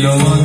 lo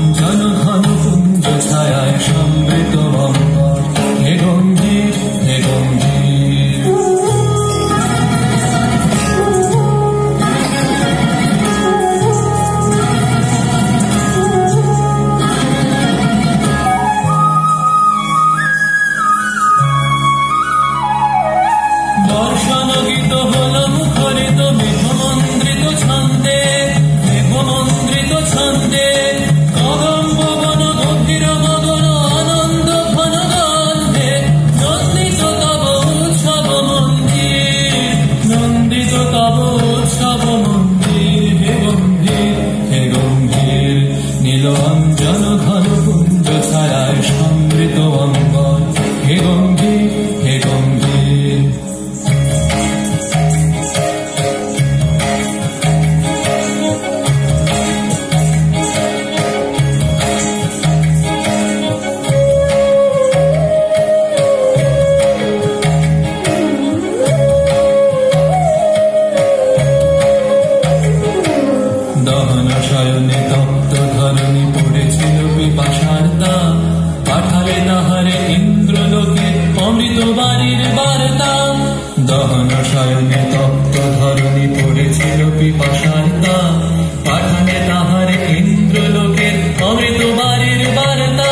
শয়নে তপ্ত ধরণী পড়েছিল পিপাসার দাম পাঠালে তাহারে ইন্দ্রলোকের অমৃত বাড়ির বার্তা।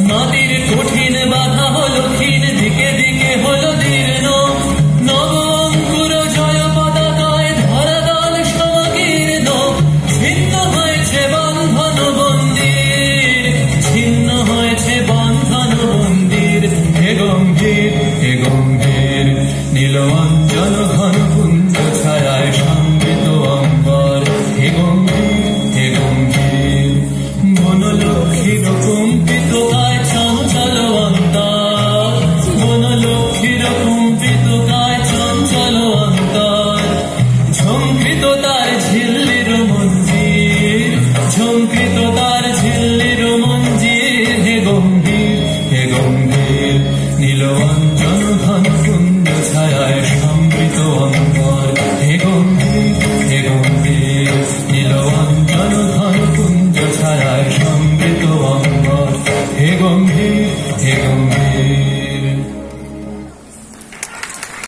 নদীর কঠিন বাধা হলো ক্ষীণ, দিকে দিকে হলো দীর্ণ। হে গম্ভীর। নীলবঞ্জন ঘন কুঞ্জ ছায়ায় সমৃত অম্বর। হে গম্ভীর হে গম্ভীর বনলক্ষীর কম্পিত গায় চঞ্চল অন্তর। বনলক্ষীর কম্পিত গায় চঞ্চল অন্তর। ঝঙ্কৃত তার ঝিল্লির মঞ্জির ঝঙ্কৃত তার ঝিল্লির মঞ্জির। হে গম্ভীর হে গম্ভীর নীলবঞ্জন